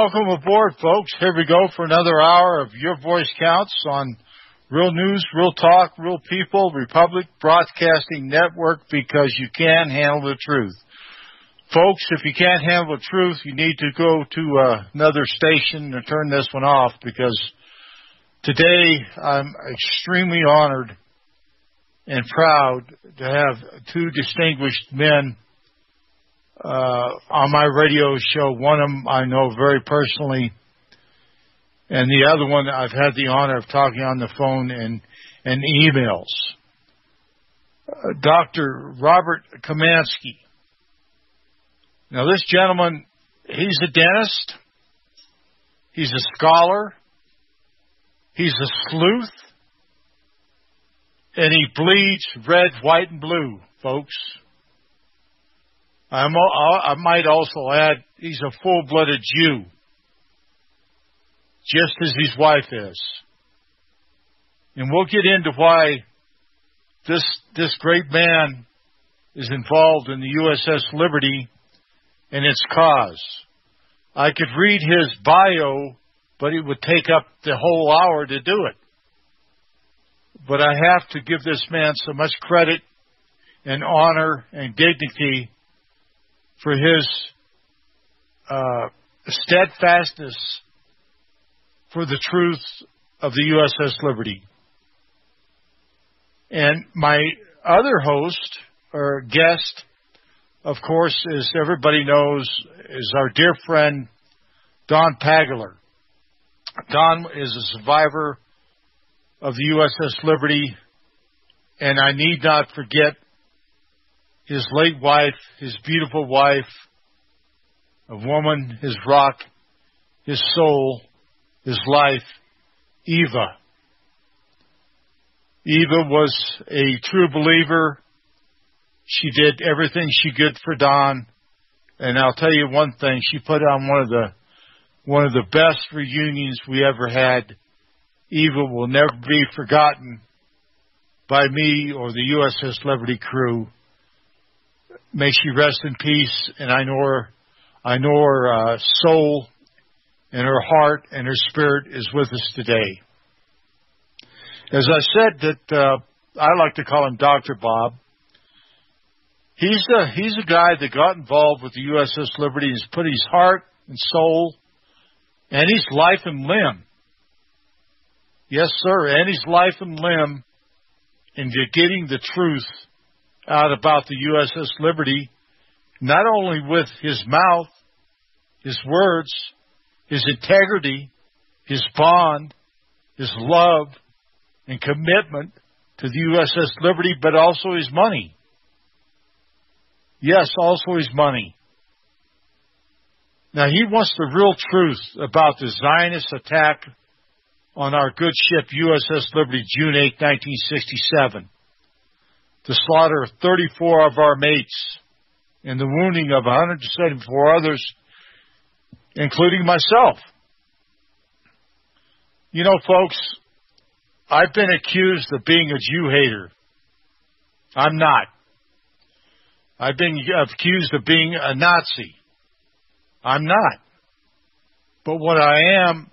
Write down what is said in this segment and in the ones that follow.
Welcome aboard, folks. Here we go for another hour of Your Voice Counts on Real News, Real Talk, Real People, Republic Broadcasting Network, because you can handle the truth. Folks, if you can't handle the truth, you need to go to uh, another station and turn this one off because today I'm extremely honored and proud to have two distinguished men on my radio show. One of them I know very personally, and the other one I've had the honor of talking on the phone and and emails. Uh, Dr. Robert Kamansky. Now, this gentleman, he's a dentist. He's a scholar. He's a sleuth. And he bleeds red, white, and blue, folks. I'm, I might also add he's a full-blooded Jew, just as his wife is. And we'll get into why this this great man is involved in the USS Liberty and its cause. I could read his bio, but it would take up the whole hour to do it. But I have to give this man so much credit and honor and dignity for his uh, steadfastness for the truth of the USS Liberty. And my other host or guest, of course, as everybody knows, is our dear friend Don Pageler. Don is a survivor of the USS Liberty, and I need not forget his late wife, his beautiful wife, a woman, his rock, his soul, his life, Eva. Eva was a true believer. She did everything she could for Don. And I'll tell you one thing, she put on one of the one of the best reunions we ever had. Eva will never be forgotten by me or the USS Liberty crew. May she rest in peace. And I know her, I know her uh, soul and her heart and her spirit is with us today. As I said, that uh, I like to call him Doctor Bob. He's a he's a guy that got involved with the USS Liberty He's put his heart and soul and his life and limb. Yes, sir, and his life and limb into getting the truth out about the USS Liberty, not only with his mouth, his words, his integrity, his bond, his love, and commitment to the USS Liberty, but also his money. Yes, also his money. Now he wants the real truth about the Zionist attack on our good ship USS Liberty June 8, 1967 the slaughter of 34 of our mates and the wounding of 174 others, including myself. You know, folks, I've been accused of being a Jew hater. I'm not. I've been accused of being a Nazi. I'm not. But what I am,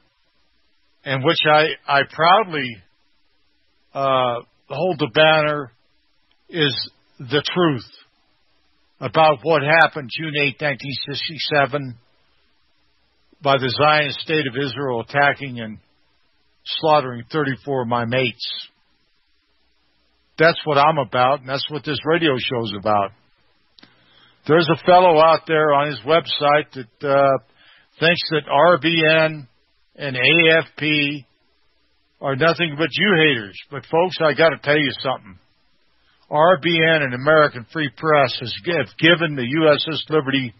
and which I, I proudly uh, hold the banner is the truth about what happened June 8, 1967, by the Zionist state of Israel attacking and slaughtering 34 of my mates. That's what I'm about, and that's what this radio show is about. There's a fellow out there on his website that uh, thinks that RBN and AFP are nothing but Jew haters. But folks, I got to tell you something. RBN and American Free Press has given the USS Liberty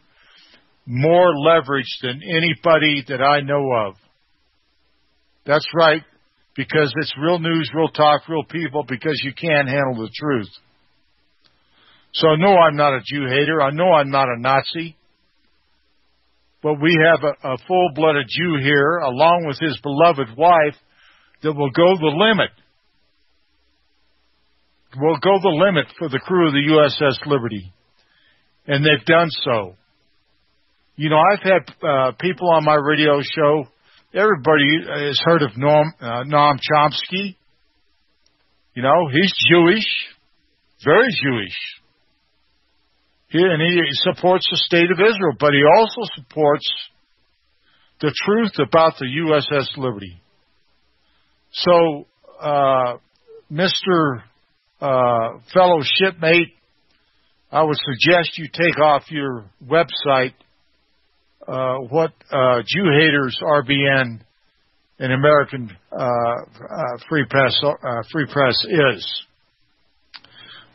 more leverage than anybody that I know of. That's right, because it's real news, real talk, real people, because you can't handle the truth. So no, I'm not a Jew hater. I know I'm not a Nazi. But we have a, a full-blooded Jew here, along with his beloved wife, that will go the limit will go the limit for the crew of the USS Liberty. And they've done so. You know, I've had uh, people on my radio show. Everybody has heard of Noam, uh, Noam Chomsky. You know, he's Jewish, very Jewish. He, and he supports the state of Israel, but he also supports the truth about the USS Liberty. So, uh, Mr. Uh, fellow shipmate, I would suggest you take off your website uh, what uh, Jew haters RBN and American uh, uh, free press uh, free press is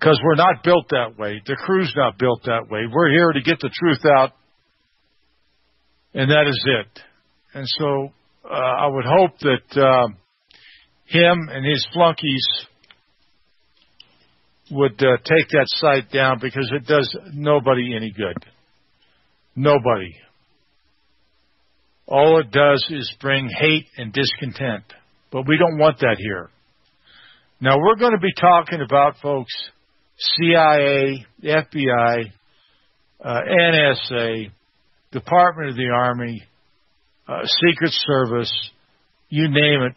because we're not built that way. The crew's not built that way. We're here to get the truth out, and that is it. And so I would hope that uh, him and his flunkies would uh, take that site down because it does nobody any good. Nobody. All it does is bring hate and discontent. But we don't want that here. Now we're going to be talking about, folks, CIA, FBI, uh, NSA, Department of the Army, uh, Secret Service, you name it.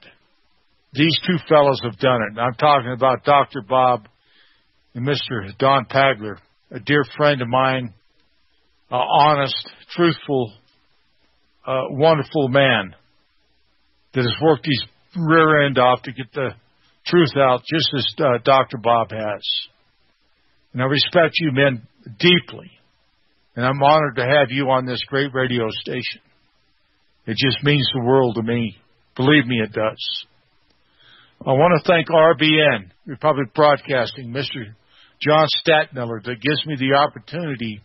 These two fellows have done it. I'm talking about Dr. Bob and Mr. Don Pageler, a dear friend of mine, uh, honest, truthful, uh, wonderful man that has worked his rear end off to get the truth out, just as uh, Dr. Bob has. And I respect you men deeply. And I'm honored to have you on this great radio station. It just means the world to me. Believe me, it does. I want to thank RBN, Republic Broadcasting, Mr. John Stadtmiller, that gives me the opportunity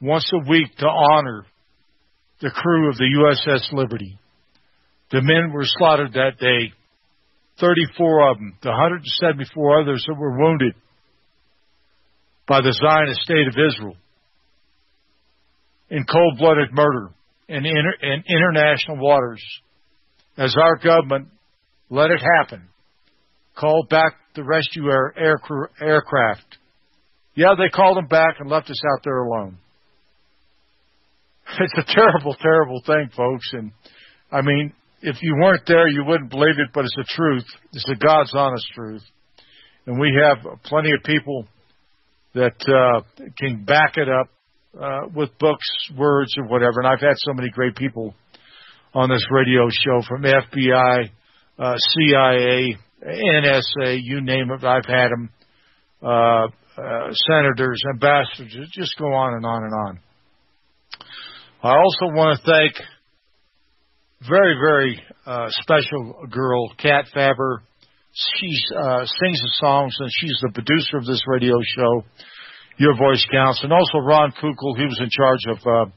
once a week to honor the crew of the USS Liberty. The men were slaughtered that day, 34 of them, the 174 others that were wounded by the Zionist state of Israel in cold-blooded murder in, inter- in international waters as our government let it happen, called back the rescue air, aircraft. Yeah, they called them back and left us out there alone. It's a terrible, terrible thing, folks. And I mean, if you weren't there, you wouldn't believe it, but it's the truth. It's the God's honest truth. And we have plenty of people that uh, can back it up uh, with books, words, or whatever. And I've had so many great people on this radio show from FBI, uh, CIA, NSA, you name it. I've had them. Uh, uh, senators, ambassadors, just go on and on and on. I also want to thank very, very uh, special girl, Kat Faber. She uh, sings the songs and she's the producer of this radio show, Your Voice Counts. And also Ron Kukal, he was in charge of uh,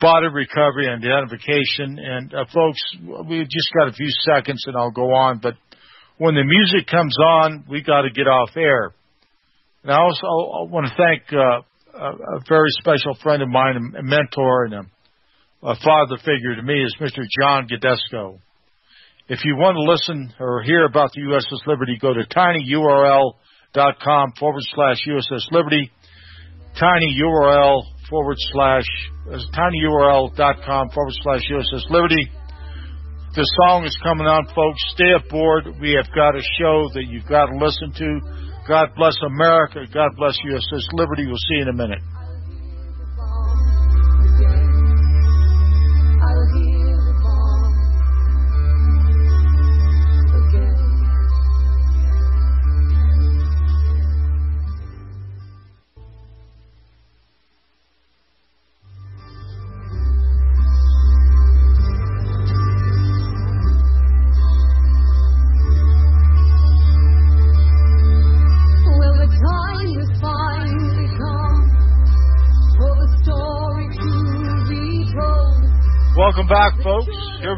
body recovery and identification. And uh, folks, we just got a few seconds and I'll go on, but when the music comes on, we got to get off air. And I also I want to thank uh, a, very special friend of mine, a mentor and a, a father figure to me is Mr. John Gidusko. If you want to listen or hear about the USS Liberty, go to tinyurl.com forward slash USS Liberty, tinyurl forward slash, uh, tinyurl.com forward slash USS Liberty. The song is coming on, folks. Stay aboard. We have got a show that you've got to listen to. God bless America. God bless USS Liberty. We'll see you in a minute.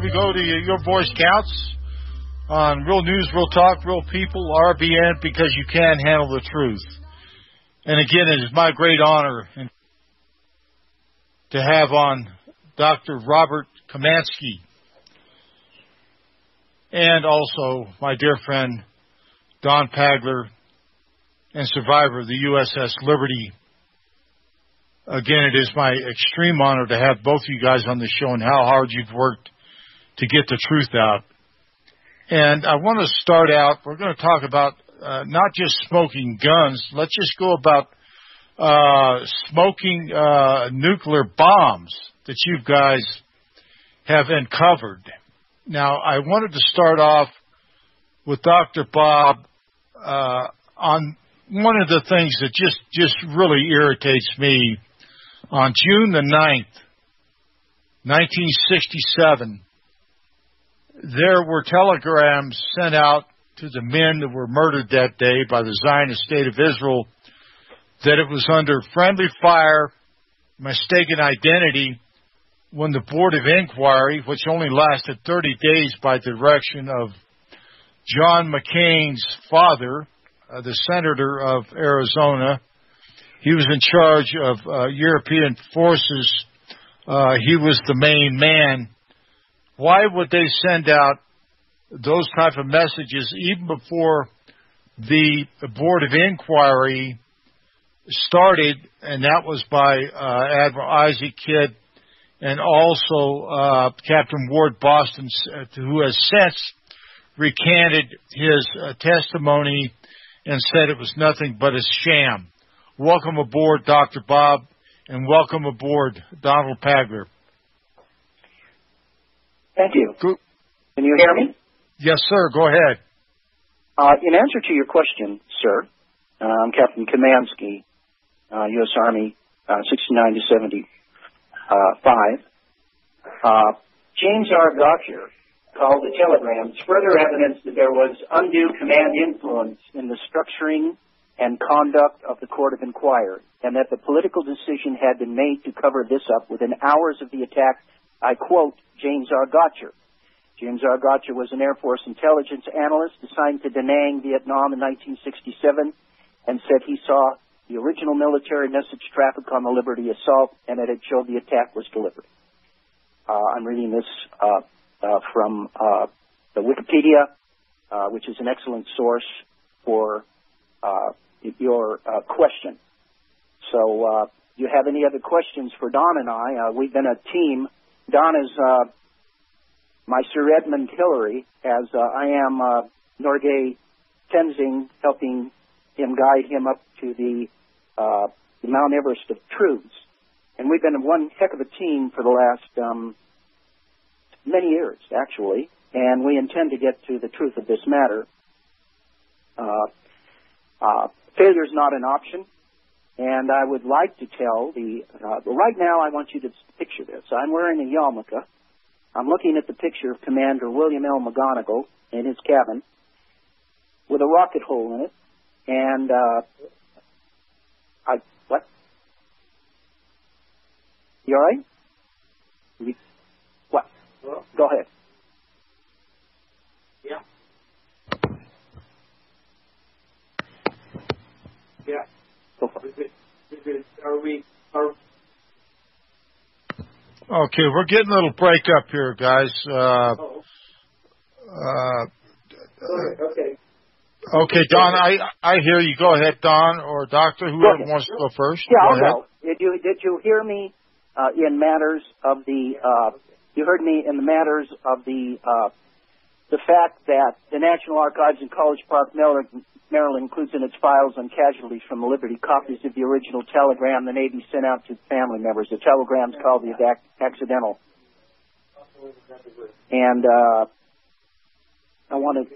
We go to Your Voice Counts on Real News, Real Talk, Real People, RBN, because you can handle the truth. And again, it is my great honor to have on Dr. Robert Kamansky and also my dear friend Don Pageler and survivor of the USS Liberty again, it is my extreme honor to have both of you guys on the show and how hard you've worked to get the truth out. And I want to start out, we're going to talk about uh, not just smoking guns, let's just go about uh, smoking uh, nuclear bombs that you guys have uncovered. Now, I wanted to start off with Dr. Bob uh, on one of the things that just just really irritates me. On June the 9th, 1967, there were telegrams sent out to the men that were murdered that day by the Zionist state of Israel that it was under friendly fire, mistaken identity, when the Board of Inquiry, which only lasted 30 days by direction of John McCain's father, uh, the senator of Arizona, he was in charge of uh, European forces. Uh, he was the main man. Why would they send out those type of messages even before the, Board of Inquiry started, and that was by uh, Admiral Isaac Kidd and also uh, Captain Ward Boston, uh, who has since recanted his uh, testimony and said it was nothing but a sham. Welcome aboard, Dr. Bob, and welcome aboard, Donald Pageler. Thank you. Can you hear me? Yes, sir. Go ahead. Uh, in answer to your question, sir, uh, I'm Captain Kamansky, uh, U.S. Army, uh, 69 to 75. Uh, James R. Gauthier called the telegrams further evidence that there was undue command influence in the structuring and conduct of the Court of Inquiry, and that the political decision had been made to cover this up within hours of the attack. I quote James R. Gotcher. James R. Gotcher was an Air Force intelligence analyst assigned to Da Nang, Vietnam in 1967, and said he saw the original military message traffic on the Liberty assault, and that it showed the attack was deliberate. Uh, I'm reading this uh, uh, from uh, the Wikipedia, uh, which is an excellent source for uh, your question. So, you have any other questions for Don and I? we've been a team. Don is my Sir Edmund Hillary, as uh, I am uh, Norgay Tenzing, helping him guide him up to the uh, the Mount Everest of truths. And we've been one heck of a team for the last um, many years, actually, and we intend to get to the truth of this matter. Uh, uh, failure is not an option, and I would like to tell the. Uh, right now, I want you to picture this. I'm wearing a yarmulke. I'm looking at the picture of Commander William L. McGonagle in his cabin with a rocket hole in it, and uh, I what? You all right? You, what? Well, Go ahead. Yeah. Yeah. Go for it. Are we? Are Okay, we're getting a little break up here, guys. Uh, oh. uh, okay. Okay, Don, I I hear you. Go ahead, Don or Doctor, whoever wants to go first. Yeah, go I'll go. Did you did you hear me uh, in matters of the? Uh, you heard me in the matters of the uh, the fact that the National Archives in College Park, Maryland, Maryland includes in its files on casualties from the Liberty copies of the original telegram the Navy sent out to family members. The telegram's called the accidental. And uh, I wanted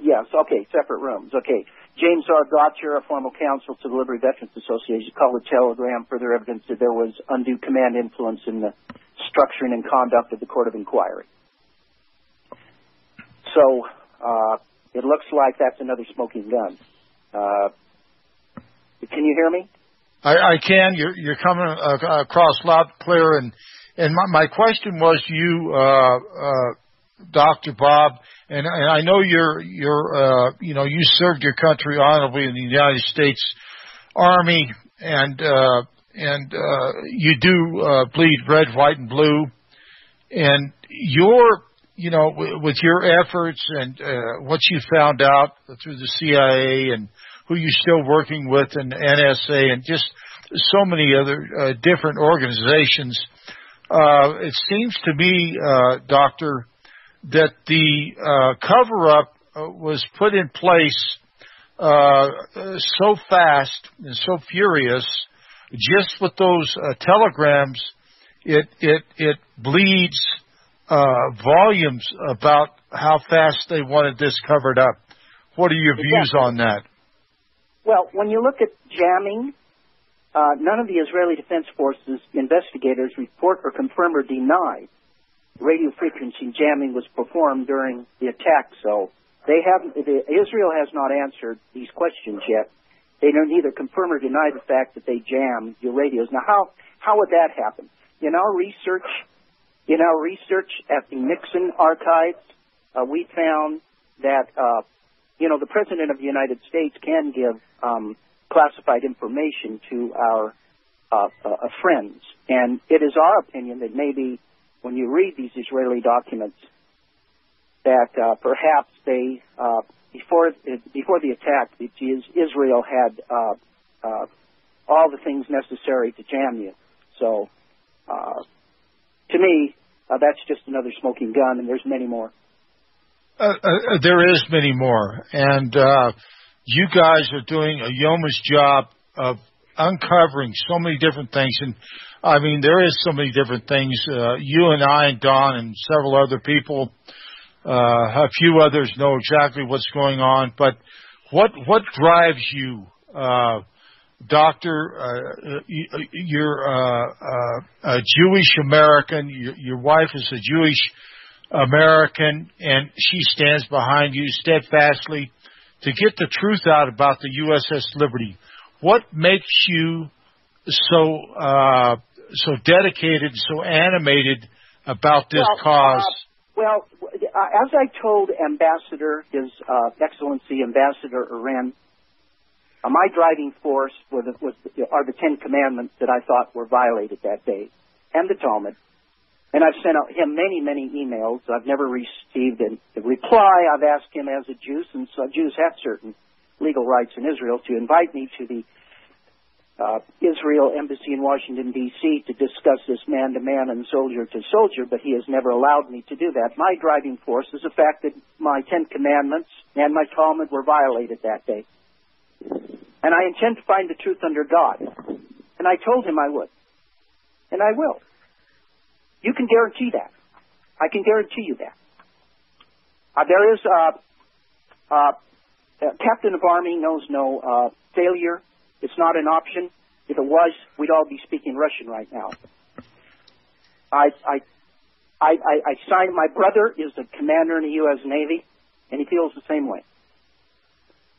Yes, okay, separate rooms. Okay. James R. Gauthier, a former counsel to the Liberty Veterans Association, called the telegram further evidence that there was undue command influence in the structuring and conduct of the Court of Inquiry. So uh, it looks like that's another smoking gun. Uh, can you hear me? I, I can. You're, you're coming uh, across loud, clear, and and my, my question was you, uh, uh, Doctor Bob and, and I know you're you're uh, you know you served your country honorably in the United States Army, and uh, and uh, you do uh, bleed red, white, and blue, and your you know with your efforts and uh, what you found out through the CIA and who you're still working with and NSA and just so many other uh, different organizations. Uh, it seems to me, uh, Doctor, that the uh, cover up uh, was put in place so fast and so furious, just with those telegrams, it it it bleeds volumes about how fast they wanted this covered up. What are your views on that? Well, when you look at jamming, uh, none of the Israeli Defense Forces investigators report or confirm or deny radio frequency jamming was performed during the attack. So they haven't. Israel has not answered these questions yet. They don't either confirm or deny the fact that they jammed your radios. Now, how how would that happen? In our research, in our research at the Nixon archives, uh, we found that uh, you know the president of the United States can give um, classified information to our uh, uh, friends. And it is our opinion that maybe when you read these Israeli documents, that uh, perhaps they uh, before before the attack, Israel had all the things necessary to jam you. So, uh, to me, uh, that's just another smoking gun, and there's many more. Uh, uh, there is many more, and uh, you guys are doing a yeoman's job of uncovering so many different things. And I mean, there is so many different things. Uh, you and I and Don and several other people, uh, a few others know exactly what's going on. But what what drives you, uh, Doctor? Uh, you're uh, uh, a Jewish American. Your, your wife is a Jewish American, and she stands behind you steadfastly to get the truth out about the USS Liberty. What makes you so uh, so dedicated, so animated about this well, cause? Uh, well, uh, as I told Ambassador, His uh, Excellency Ambassador Oren, uh, my driving force the, was, are the Ten Commandments that I thought were violated that day, and the Talmud. And I've sent him many, many emails. I've never received a reply. I've asked him as a Jew, since uh, Jews have certain legal rights in Israel, to invite me to the uh, Israel Embassy in Washington, D.C. to discuss this man to man and soldier to soldier, but he has never allowed me to do that. My driving force is the fact that my Ten Commandments and my Talmud were violated that day. And I intend to find the truth under God. And I told him I would. And I will. You can guarantee that. I can guarantee you that. Uh, there is uh, uh, Captain of Army knows no uh, failure. It's not an option. If it was, we'd all be speaking Russian right now. I I I, I, I signed. My brother is a commander in the U.S. Navy, and he feels the same way.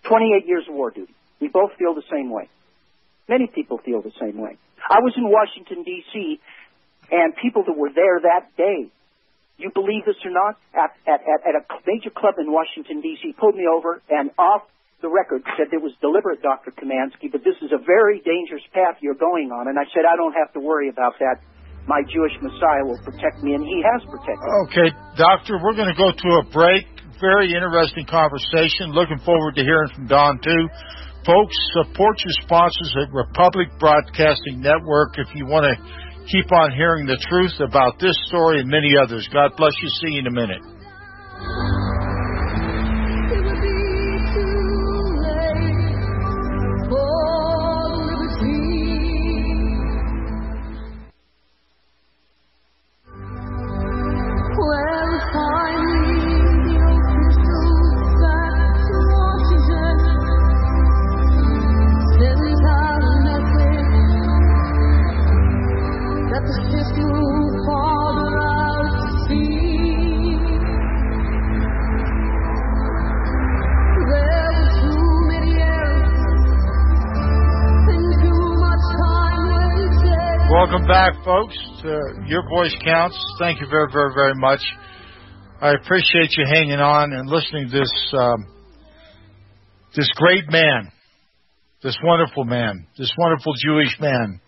28 years of war duty. We both feel the same way. Many people feel the same way. I was in Washington D.C and people that were there that day. You believe this or not? At, at, at, a major club in Washington, D.C., pulled me over and off the record said it was deliberate, Dr. Kamansky, but this is a very dangerous path you're going on. And I said, I don't have to worry about that. My Jewish Messiah will protect me, and he has protected me. Okay, Doctor, we're going to go to a break. Very interesting conversation. Looking forward to hearing from Don, too. Folks, support your sponsors at Republic Broadcasting Network if you want to keep on hearing the truth about this story and many others. God bless you. See you in a minute. Your voice counts. Thank you very, very, very much. I appreciate you hanging on and listening to this um, this great man, this wonderful man, this wonderful Jewish man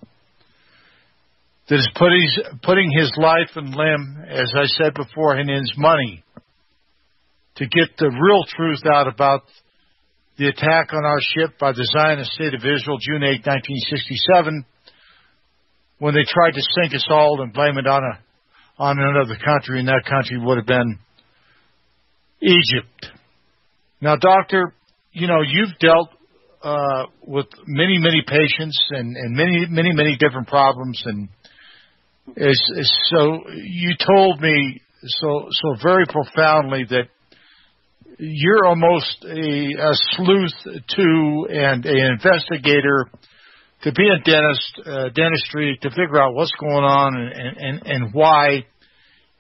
that is putting putting his life and limb, as I said before, and his money to get the real truth out about the attack on our ship by the Zionist State of Israel, June 8, 1967 when they tried to sink us all and blame it on a on another country, and that country would have been Egypt. Now, doctor, you know you've dealt uh, with many, many patients and, and many, many, many different problems, and is, so you told me so so very profoundly that you're almost a, a sleuth to and an investigator to be a dentist, uh, dentistry to figure out what's going on and and, and why.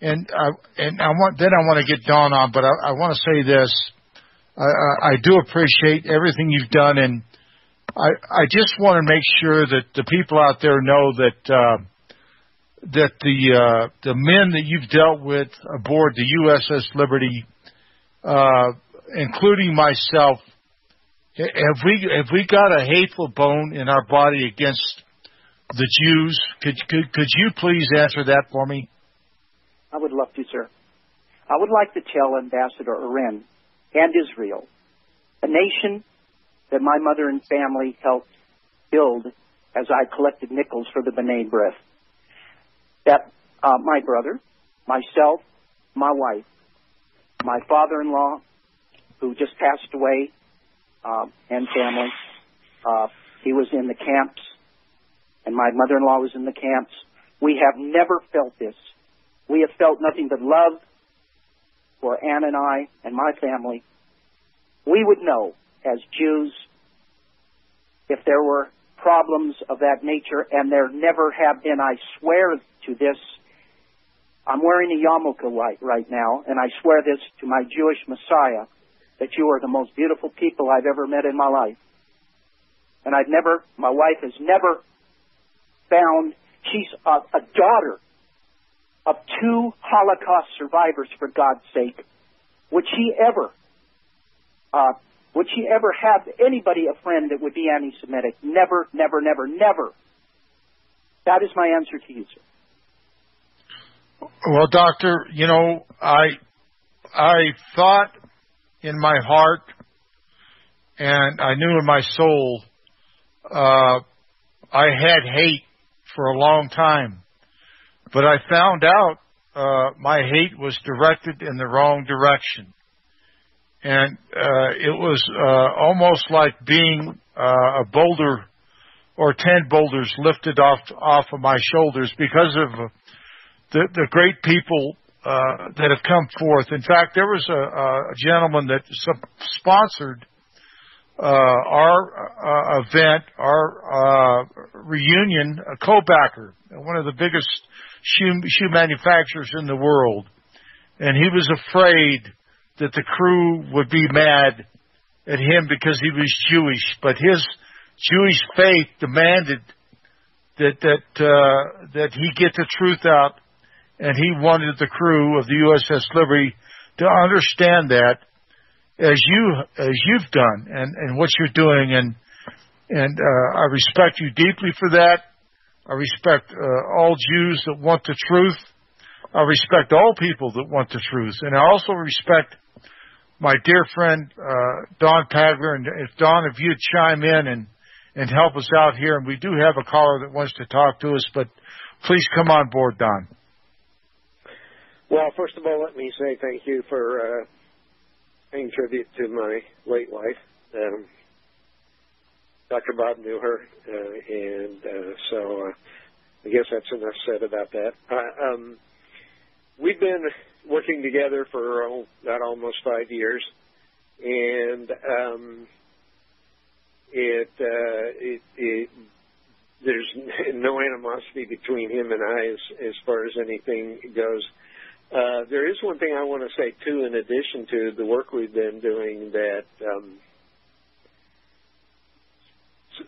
And I and I want then I want to get Don on, but I, I want to say this. I, I, I do appreciate everything you've done, and I I just want to make sure that the people out there know that uh, that the uh, the men that you've dealt with aboard the USS Liberty, uh, including myself, have we have we got a hateful bone in our body against the Jews? Could could could you please answer that for me? I would love to, sir. I would like to tell Ambassador Oren and Israel, a nation that my mother and family helped build as I collected nickels for the B'nai B'rith, that uh, my brother, myself, my wife, my father-in-law, who just passed away, uh, and family, uh, he was in the camps, and my mother-in-law was in the camps. We have never felt this. We have felt nothing but love for Ann and I and my family. We would know as Jews if there were problems of that nature, and there never have been. I swear to this. I'm wearing a yarmulke right, right now, and I swear this to my Jewish Messiah that you are the most beautiful people I've ever met in my life. And I've never, my wife has never found, she's a, a daughter of two Holocaust survivors, for God's sake. Would she ever uh, would she ever have anybody a friend that would be anti-Semitic? Never, never, never, never. That is my answer to you, sir. Well, doctor, you know, I I thought in my heart and I knew in my soul uh, I had hate for a long time, but I found out uh, my hate was directed in the wrong direction. And uh, it was uh, almost like being uh, a boulder or ten boulders lifted off off of my shoulders because of the the great people uh, that have come forth. In fact, there was a, a gentleman that sponsored uh, our uh, event, our uh reunion, a co-backer, one of the biggest shoe shoe manufacturers in the world, and he was afraid that the crew would be mad at him because he was Jewish, but his Jewish faith demanded that that uh, that he get the truth out, and he wanted the crew of the USS Liberty to understand that as you as you've done and and what you're doing, and and uh, I respect you deeply for that. I respect uh, all Jews that want the truth. I respect all people that want the truth, and I also respect my dear friend uh, Don Pageler, and if Don, if you'd chime in and and help us out here, and we do have a caller that wants to talk to us, but please come on board, Don. Well, first of all, let me say thank you for uh, paying tribute to my late wife. Um, Dr. Bob knew her, uh, and uh, so uh, I guess that's enough said about that. Uh, um, we've been working together for about almost five years, and um, it, uh, it, it there's no animosity between him and I as as far as anything goes. Uh, there is one thing I want to say too, in addition to the work we've been doing, that um,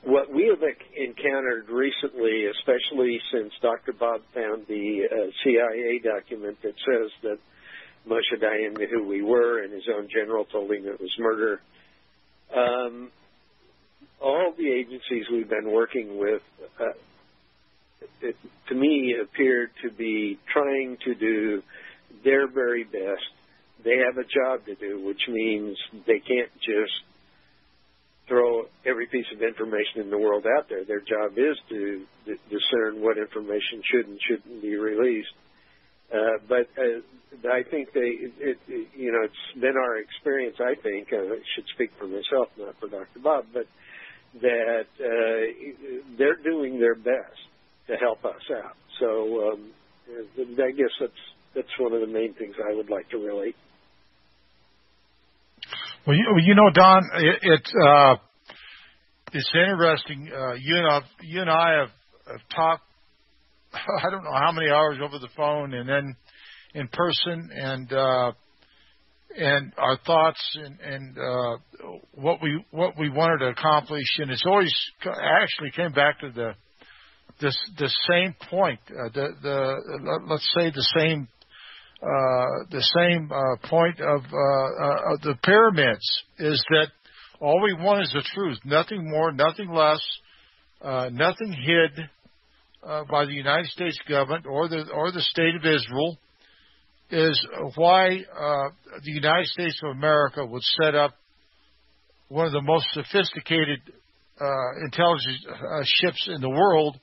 what we have encountered recently, especially since Dr. Bob found the uh, CIA document that says that Moshe Dayan knew who we were, and his own general told him it was murder. Um, all the agencies we've been working with, uh, it, to me, appear to be trying to do their very best. They have a job to do, which means they can't just throw every piece of information in the world out there. Their job is to d- discern what information should and shouldn't be released. Uh, but uh, I think they, it, it, you know, it's been our experience. I think uh, I should speak for myself, not for Dr. Bob, but that uh, they're doing their best to help us out. So um, I guess that's that's one of the main things I would like to relate. Well, you, you know, Don, it, it uh, it's interesting. Uh, you and you and I have, have talked. I don't know how many hours over the phone, and then in person, and uh, and our thoughts and, and uh, what we what we wanted to accomplish, and it's always actually came back to the this the same point, uh, the the let's say the same Uh, the same uh, point of, uh, uh, of the pyramids is that all we want is the truth, nothing more, nothing less, uh, nothing hid by the United States government or the or the state of Israel. Is why the United States of America would set up one of the most sophisticated intelligence ships in the world,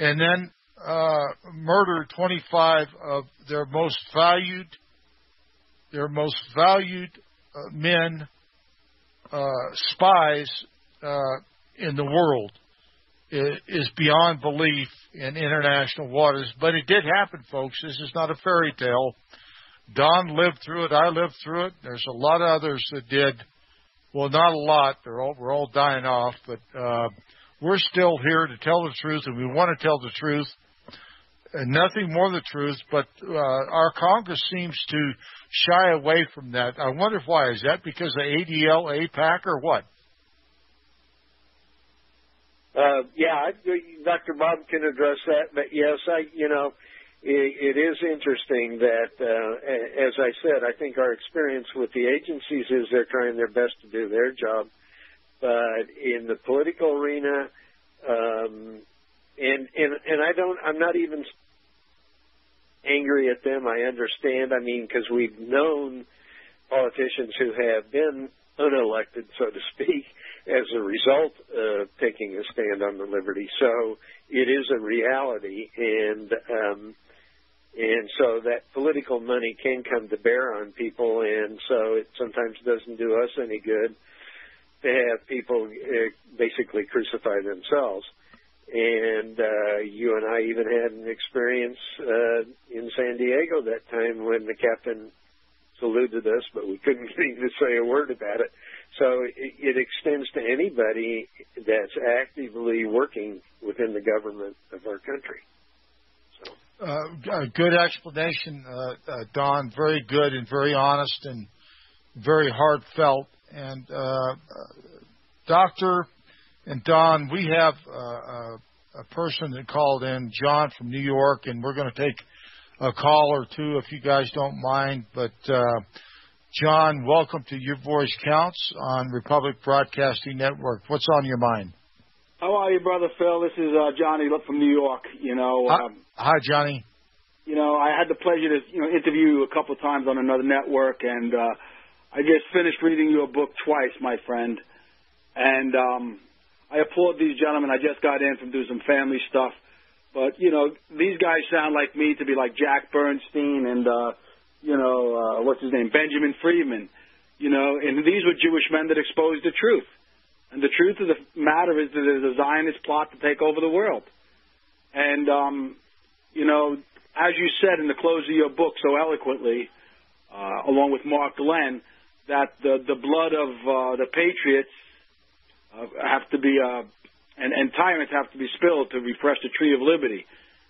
and then uh, murdered 25 of their most valued, their most valued uh, men, uh, spies uh, in the world, is beyond belief in international waters. But it did happen, folks. This is not a fairy tale. Don lived through it. I lived through it. There's a lot of others that did. Well, not a lot. They're all we're all dying off, but uh, we're still here to tell the truth, and we want to tell the truth nothing more the truth, but uh, our Congress seems to shy away from that. I wonder why. Is that because of ADL, AIPAC, or what? Uh, yeah, Dr. Bob can address that, but yes, I, you know, it, it is interesting that, uh, as I said, I think our experience with the agencies is they're trying their best to do their job, but in the political arena, um, and and and I don't, I'm not even angry at them. I understand. I mean, because we've known politicians who have been unelected, so to speak, as a result of taking a stand on the liberty. So it is a reality, and um, and so that political money can come to bear on people, and so it sometimes doesn't do us any good to have people uh, basically crucify themselves. And uh, you and I even had an experience uh, in San Diego that time when the captain saluted us, but we couldn't get him to say a word about it. So it, it extends to anybody that's actively working within the government of our country. So. Uh, good explanation, uh, uh, Don. Very good and very honest and very heartfelt. And uh, Doctor and Don, we have uh, a, a person that called in, John from New York, and we're going to take a call or two if you guys don't mind. But uh, John, welcome to Your Voice Counts on Republic Broadcasting Network. What's on your mind? How are you, brother Phil? This is uh, Johnny from New York. You know, hi, um, hi, Johnny. You know, I had the pleasure to you know interview you a couple of times on another network, and uh, I just finished reading your book twice, my friend. And um, I applaud these gentlemen. I just got in from doing some family stuff, but you know these guys sound like me to be like Jack Bernstein and uh, you know uh, what's his name Benjamin Freedman. You know, and these were Jewish men that exposed the truth. And the truth of the matter is that there's a Zionist plot to take over the world. And um, you know, as you said in the close of your book so eloquently, uh, along with Mark Glenn, that the the blood of uh, the patriots uh, have to be uh, and, and tyrants have to be spilled to refresh the tree of liberty.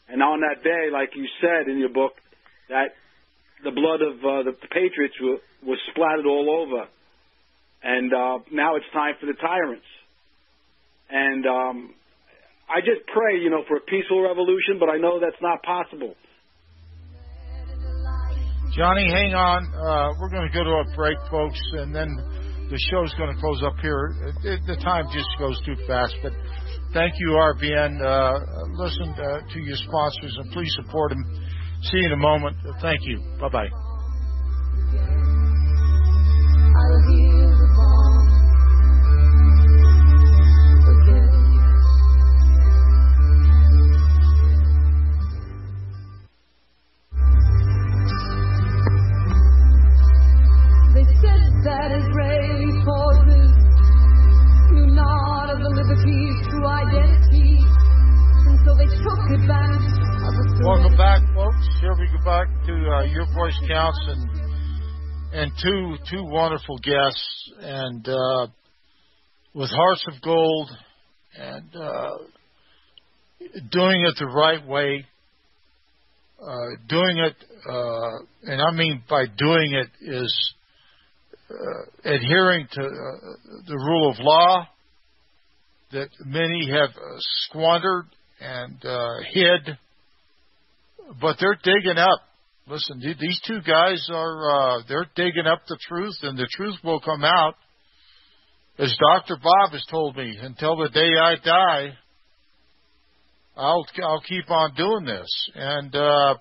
And on that day, like you said in your book, that the blood of uh, the, the patriots were, was splattered all over, and uh, now it's time for the tyrants. And um, I just pray, you know, for a peaceful revolution, but I know that's not possible. Johnny, hang on. Uh, we're going to go to a break, folks, and then the show's going to close up here. It, the time just goes too fast, but thank you, RBN. Uh, listen uh, to your sponsors and please support them. See you in a moment. Thank you. Bye bye. Your voice counts and and two two wonderful guests and uh, with hearts of gold and uh, doing it the right way, uh, doing it, uh, and I mean by doing it is uh, adhering to uh, the rule of law that many have uh, squandered and uh, hid, but they're digging up. Listen, these two guys are uh, they're digging up the truth, and the truth will come out. As Dr. Bob has told me, until the day I die, I'll I'll keep on doing this. And uh,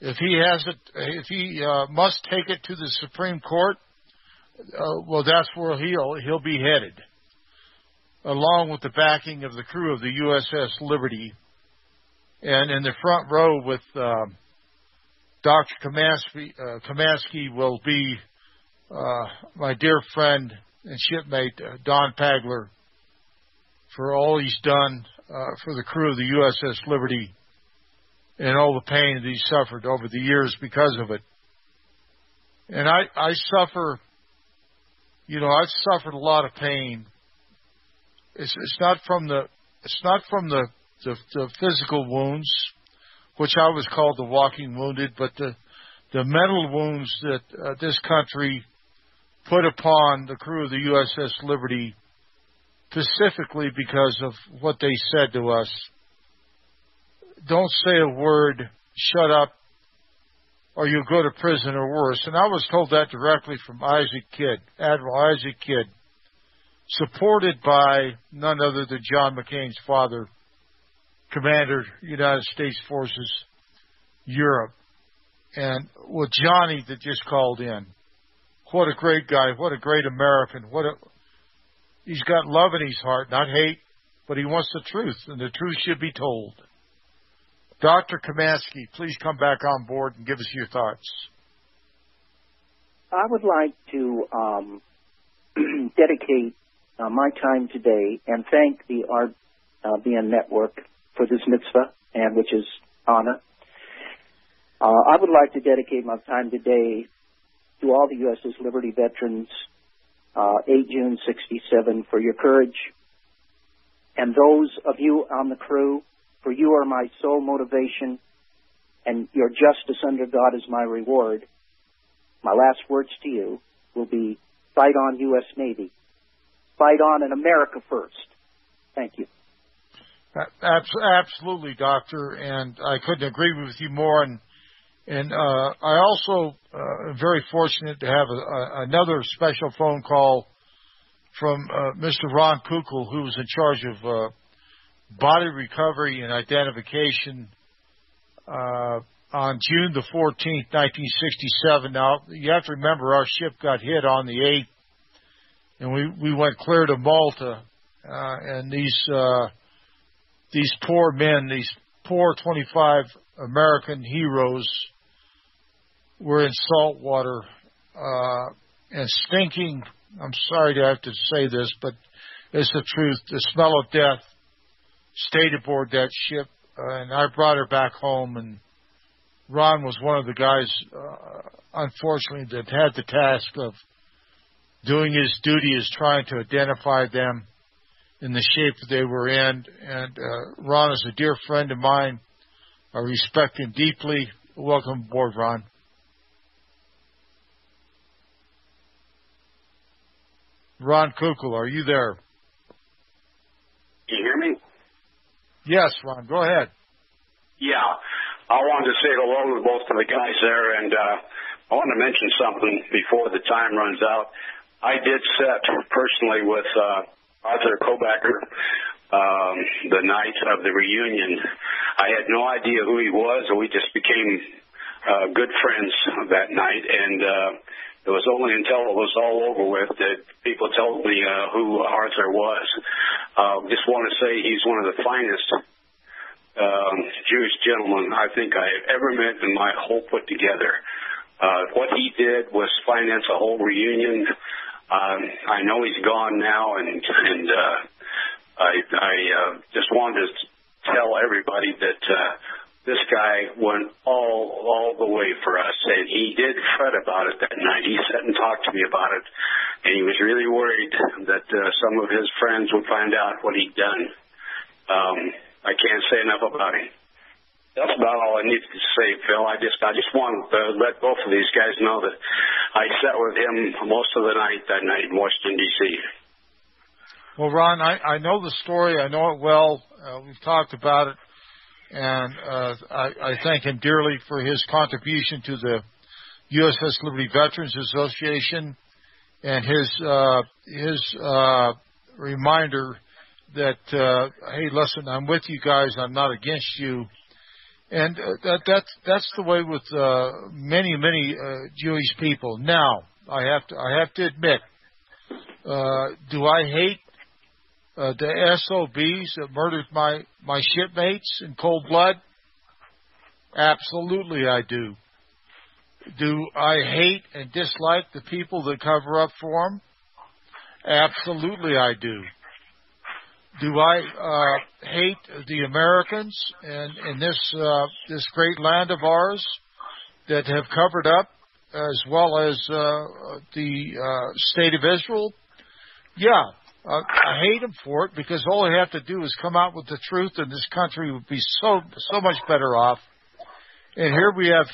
if he has it, if he uh, must take it to the Supreme Court, uh, well, that's where he'll he'll be headed, along with the backing of the crew of the USS Liberty, and in the front row with uh, Dr. Kamansky, uh, Kamansky will be uh, my dear friend and shipmate uh, Don Pageler for all he's done uh, for the crew of the USS Liberty and all the pain that he suffered over the years because of it. And I, I suffer, you know, I've suffered a lot of pain. It's, it's not from the, it's not from the, the, the physical wounds, which I was called the walking wounded, but the, the mental wounds that uh, this country put upon the crew of the USS Liberty specifically because of what they said to us. Don't say a word, shut up, or you'll go to prison or worse. And I was told that directly from Isaac Kidd, Admiral Isaac Kidd, supported by none other than John McCain's father, Commander, United States Forces, Europe. And with Johnny that just called in. What a great guy. What a great American. What a, He's got love in his heart, not hate, but he wants the truth, and the truth should be told. Dr. Kamansky, please come back on board and give us your thoughts. I would like to um, dedicate uh, my time today and thank the RBN uh, Network for this mitzvah, and which is honor. Uh, I would like to dedicate my time today to all the USS Liberty veterans uh, 8 June 67, for your courage. And those of you on the crew, for you are my sole motivation, and your justice under God is my reward. My last words to you will be fight on, U.S. Navy. Fight on in America first. Thank you. Absolutely, Doctor, and I couldn't agree with you more. And and uh, I also uh, am very fortunate to have a, a, another special phone call from uh, Mr. Ron Kukal, who was in charge of uh, body recovery and identification uh, on June the 14th, 1967. Now, you have to remember our ship got hit on the 8th, and we, we went clear to Malta. Uh, and these these poor men, these poor 25 American heroes, we're in salt water uh, and stinking. I'm sorry to have to say this, but it's the truth. The smell of death stayed aboard that ship, uh, and I brought her back home. And Ron was one of the guys, uh, unfortunately, that had the task of doing his duty as trying to identify them in the shape that they were in. And uh, Ron is a dear friend of mine. I respect him deeply. Welcome aboard, Ron. Ron Kukal, are you there? Can you hear me? Yes, Ron, go ahead. Yeah. I wanted to say hello to both of the guys there, and uh, I want to mention something before the time runs out. I did set personally with uh, Arthur Kobacker um, the night of the reunion. I had no idea who he was, and we just became uh, good friends that night. And uh, it was only until it was all over with that people told me uh, who Arthur was. Uh, just want to say he's one of the finest um, Jewish gentlemen I think I have ever met in my whole put together. Uh, what he did was finance a whole reunion. Um, I know he's gone now, and and uh, I, I uh, just wanted to tell everybody that uh, this guy went all all the way for us, and he did fret about it that night. He sat and talked to me about it, and he was really worried that some of his friends would find out what he'd done. Um, I can't say enough about him. That's about all I needed to say, Phil. I just I just wanted to let both of these guys know that I sat with him most of the night that night in Washington D.C. Well, Ron, I, I know the story. I know it well. Uh, we've talked about it and uh, I, I thank him dearly for his contribution to the USS Liberty Veterans Association and his uh, his uh, reminder that uh, hey, listen, I'm with you guys. I'm not against you. And uh, that that's that's the way with uh, many many uh, Jewish people. Now, I have to I have to admit, uh, do I hate uh, the SOBs that murdered my, my shipmates in cold blood? Absolutely, I do. Do I hate and dislike the people that cover up for them? Absolutely, I do. Do I uh, hate the Americans and in this uh, this great land of ours that have covered up, as well as uh, the uh, state of Israel? Yeah, I hate them for it because all they have to do is come out with the truth, and this country would be so so much better off. And here we have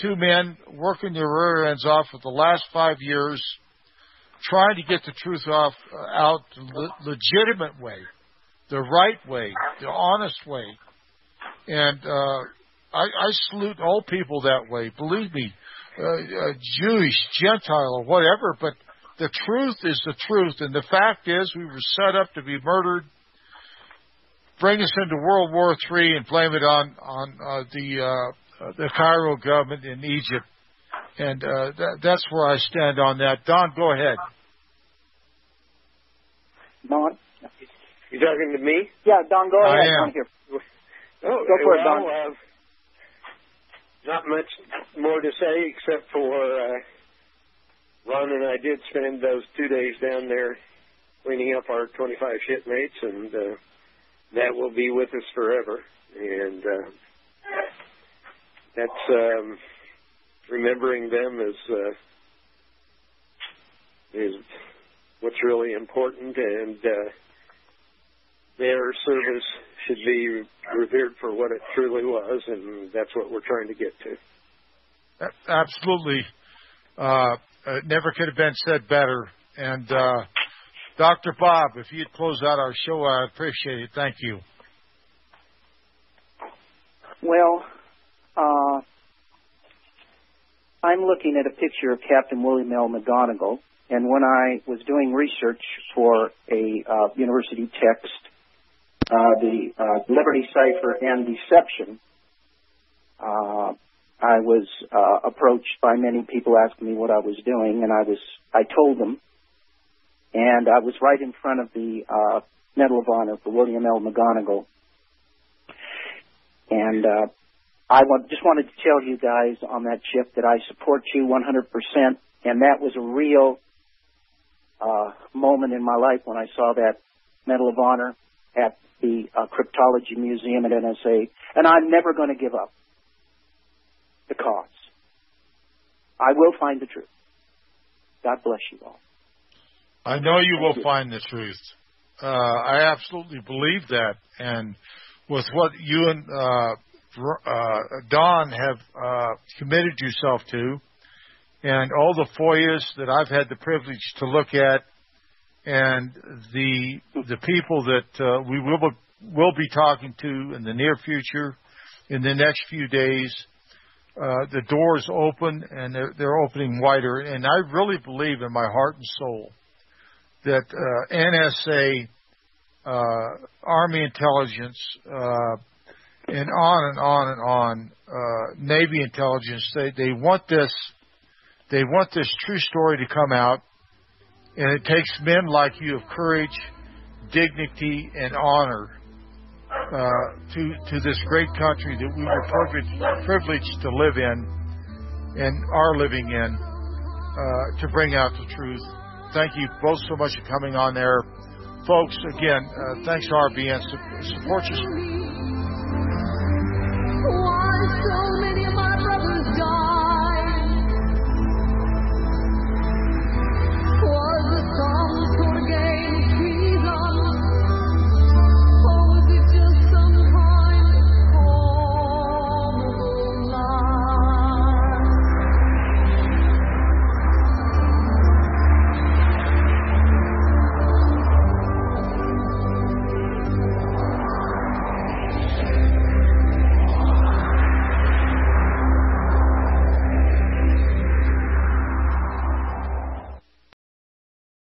two men working their rear ends off for the last five years, trying to get the truth off out the legitimate way, the right way, the honest way. And uh, I, I salute all people that way. Believe me, uh, uh, Jewish, Gentile, or whatever. But the truth is the truth, and the fact is we were set up to be murdered. Bring us into World War III and blame it on on uh, the uh, the Cairo government in Egypt, and uh, that, that's where I stand on that. Don, go ahead. Don, you talking to me? Yeah, Don, go ahead. I am. Here. Oh, Go for it, Don. Uh, not much more to say except for uh, Ron and I did spend those two days down there cleaning up our 25 shipmates, and uh, that will be with us forever. And uh, that's um, remembering them is uh, is what's really important, and uh, their service should be revered for what it truly was, and that's what we're trying to get to. Absolutely. Uh, it never could have been said better. And uh, Dr. Bob, if you'd close out our show, I'd appreciate it. Thank you. Well, uh, I'm looking at a picture of Captain William L. McGonagle, and when I was doing research for a uh, university text, the uh, Liberty Cipher and Deception, uh, I was uh, approached by many people asking me what I was doing, and I was I told them, and I was right in front of the uh, Medal of Honor for William L. McGonagle, and uh, I just wanted to tell you guys on that ship that I support you 100%, and that was a real uh, moment in my life when I saw that Medal of Honor at the uh, Cryptology Museum at NSA, and I'm never going to give up the cause. I will find the truth. God bless you all. I know you Thank will you. find the truth. Uh, I absolutely believe that. And with what you and uh, uh, Don have uh, committed yourself to, and all the FOIAs that I've had the privilege to look at, and the the people that uh, we will will be talking to in the near future, in the next few days, uh, the doors open and they're, they're opening wider. And I really believe in my heart and soul that uh, NSA, uh, Army intelligence, uh, and on and on and on, uh, Navy intelligence, they, they want this, they want this true story to come out. And it takes men like you of courage, dignity, and honor uh, to to this great country that we were privileged, privileged to live in and are living in uh, to bring out the truth. Thank you both so much for coming on there, folks. Again, uh, thanks to RBN. Su- Support your